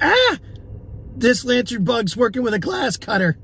Ah! This lantern bug's working with a glass cutter.